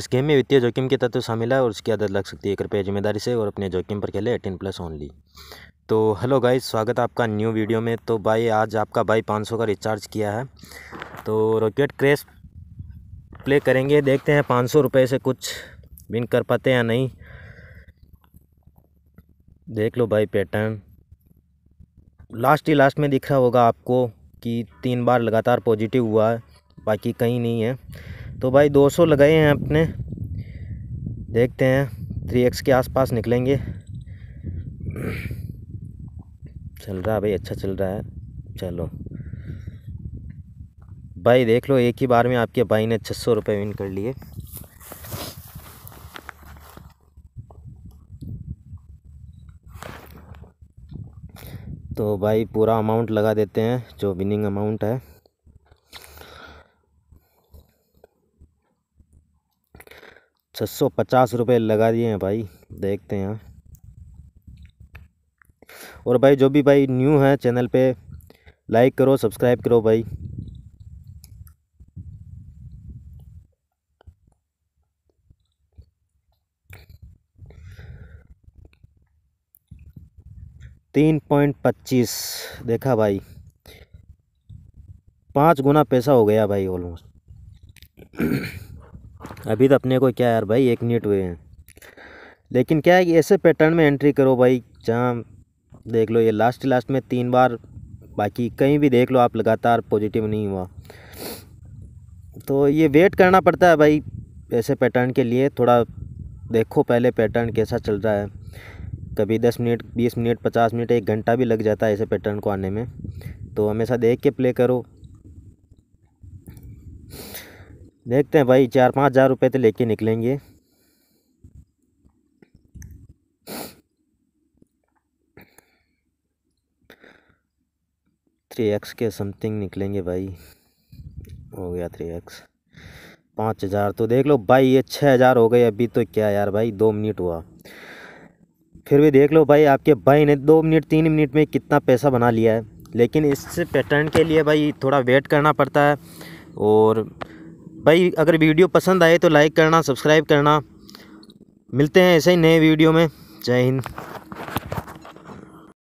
इस गेम में वित्तीय जोखिम के तत्व शामिल है और उसकी आदत लग सकती है। कृपया ज़िम्मेदारी से और अपने जोखिम पर खेले। Eighteen plus only. तो हेलो गाइस, स्वागत है आपका न्यू वीडियो में। तो भाई, आज आपका भाई 500 का रिचार्ज किया है। तो रॉकेट क्रेश प्ले करेंगे। देखते हैं पाँच सौ रुपये से कुछ विन कर पाते या नहीं। देख लो भाई पैटर्न लास्ट ही लास्ट में दिख रहा होगा आपको कि तीन बार लगातार पॉजिटिव हुआ है। बाकी कहीं नहीं है। तो भाई 200 लगाए हैं अपने। देखते हैं थ्री एक्स के आसपास निकलेंगे। चल रहा है भाई अच्छा चल रहा है। चलो। भाई देख लो, एक ही बार में आपके भाई ने छः सौ रुपये विन कर लिए। तो भाई पूरा अमाउंट लगा देते हैं, जो विनिंग अमाउंट है। छः सौ पचास रुपये लगा दिए हैं भाई, देखते हैं। और भाई, जो भी भाई न्यू है चैनल पे लाइक करो सब्सक्राइब करो भाई। तीन पॉइंट पच्चीस, देखा भाई। पाँच गुना पैसा हो गया भाई ऑलमोस्ट अभी तो अपने को क्या यार भाई, एक मिनट हुए हैं। लेकिन क्या है कि ऐसे पैटर्न में एंट्री करो भाई, जहाँ देख लो ये लास्ट लास्ट में तीन बार, बाकी कहीं भी देख लो आप लगातार पॉजिटिव नहीं हुआ। तो ये वेट करना पड़ता है भाई, ऐसे पैटर्न के लिए, थोड़ा देखो पहले पैटर्न कैसा चल रहा है। कभी दस मिनट बीस मिनट पचास मिनट एक घंटा भी लग जाता है ऐसे पैटर्न को आने में। तो हमेशा देख के प्ले करो। देखते हैं भाई, चार पाँच हज़ार रुपये तो लेके निकलेंगे। थ्री एक्स के समथिंग निकलेंगे भाई। हो गया थ्री एक्स पाँच हज़ार तो देख लो भाई, ये छः हज़ार हो गए अभी तो क्या यार भाई, दो मिनट हुआ। फिर भी देख लो भाई, आपके भाई ने दो मिनट, तीन मिनट में कितना पैसा बना लिया है। लेकिन इस पैटर्न के लिए भाई थोड़ा वेट करना पड़ता है। और भाई, अगर वीडियो पसंद आए तो लाइक करना, सब्सक्राइब करना। मिलते हैं ऐसे ही नए वीडियो में। जय हिंद।